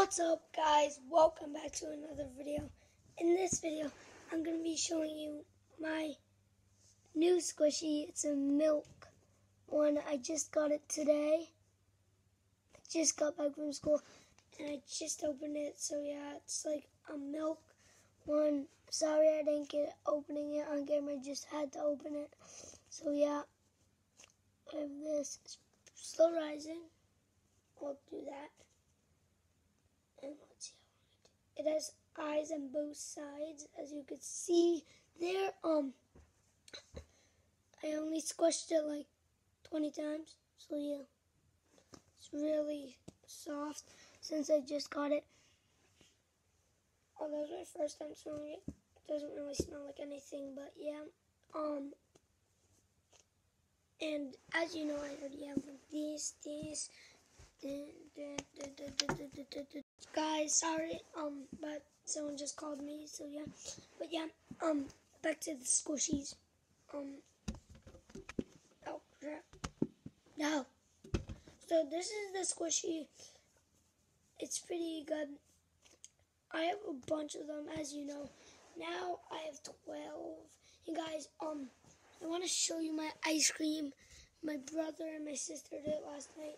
What's up guys? Welcome back to another video. In this video, I'm going to be showing you my new squishy. It's a milk one. I just got it today. I just got back from school and I just opened it. So yeah, it's like a milk one. Sorry I didn't get opening it on camera. I just had to open it. So yeah, I have this. It's still rising. I'll do that. And let's see how it has eyes on both sides, as you could see there. Um, I only squished it like 20 times, so yeah, it's really soft since I just got it. Although it's my first time smelling it, it doesn't really smell like anything, but yeah. Um, and as you know, I already have these, these. Guys, sorry, um, but someone just called me, so yeah. But yeah, um, back to the squishies. Um, oh crap. No. So this is the squishy. It's pretty good. I have a bunch of them, as you know. Now I have 12. And guys, um, I want to show you my ice cream. My brother and my sister did it last night.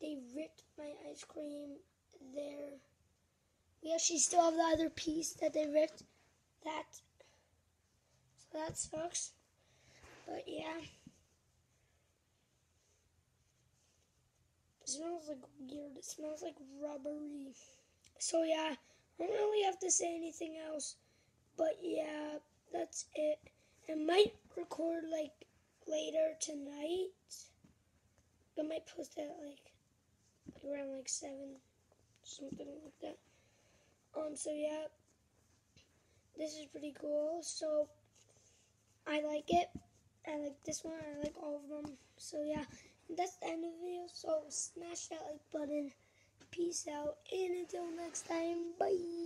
They ripped my ice cream there. We actually still have the other piece that they ripped. That. So that sucks. But yeah. It smells like weird. It smells like rubbery. So yeah, I don't really have to say anything else. But yeah, that's it. I might record like later tonight. I might post it like around like seven, something like that. Um, so yeah, this is pretty cool. So I like it. I like this one. I like all of them. So yeah, that's the end of the video. So smash that like button. Peace out, and until next time, bye.